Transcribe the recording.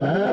Uh,